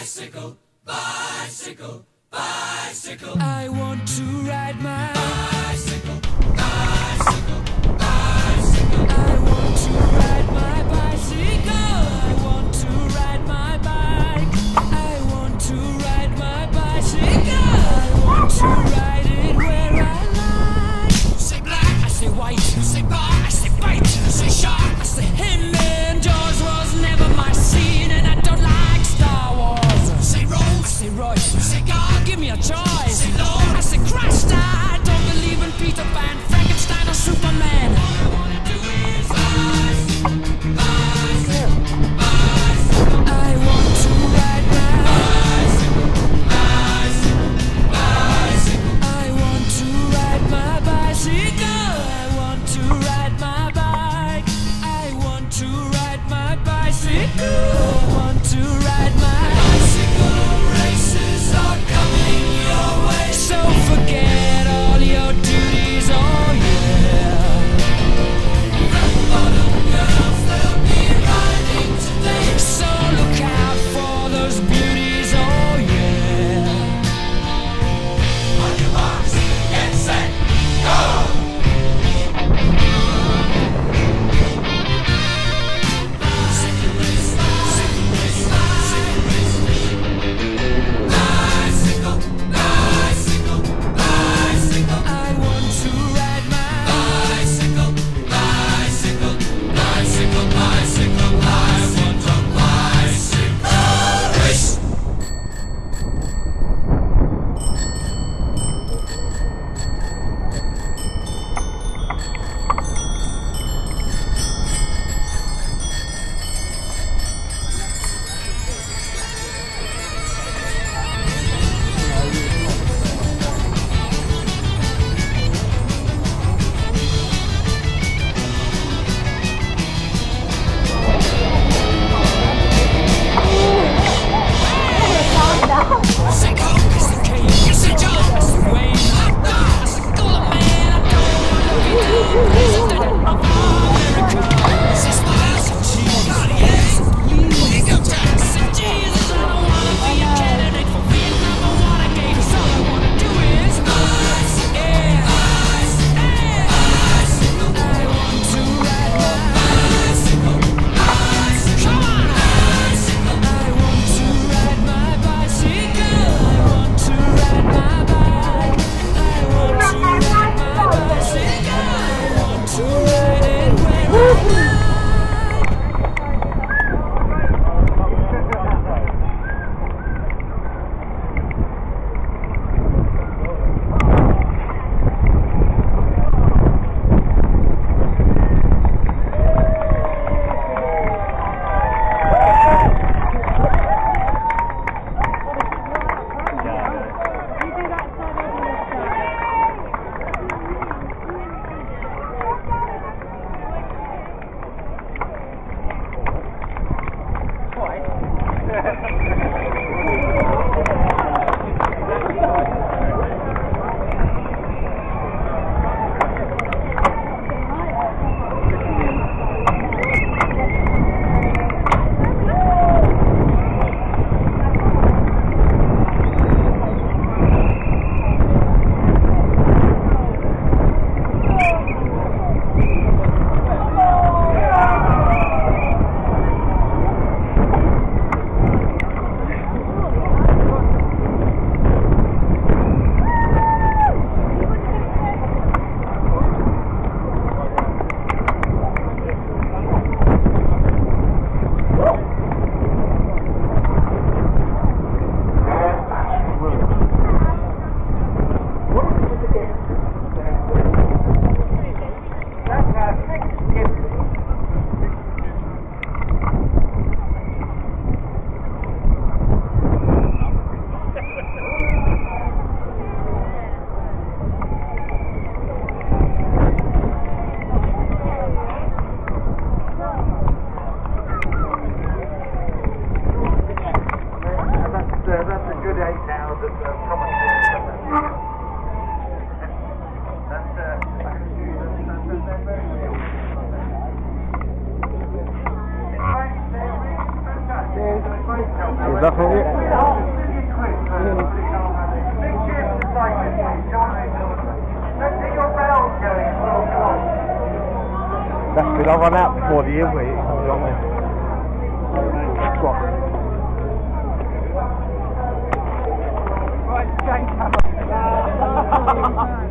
Bicycle, bicycle, bicycle. I want to ride my Say We don't run out before the year, we Right, James